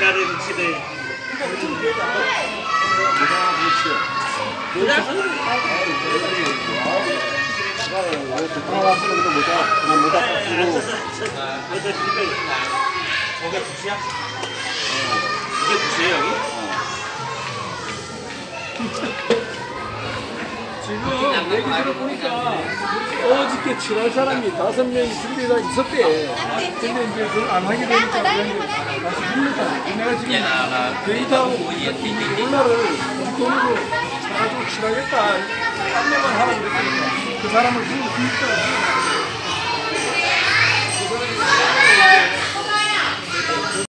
지나는 시대. 저게 붓이야? 이게 붓이에요 여기? 지금 얘기 들어 보니까 어저께 친한 사람이 다섯 명이 준비가 있었대. 근데 이제 그걸 안 하게 되니까 다시 합니다. 내가 지금 데이터하고 몰라를 돈으로 사가지고 친하겠다. 한 명만 하라 그랬으니까 그 사람을 불러 주니까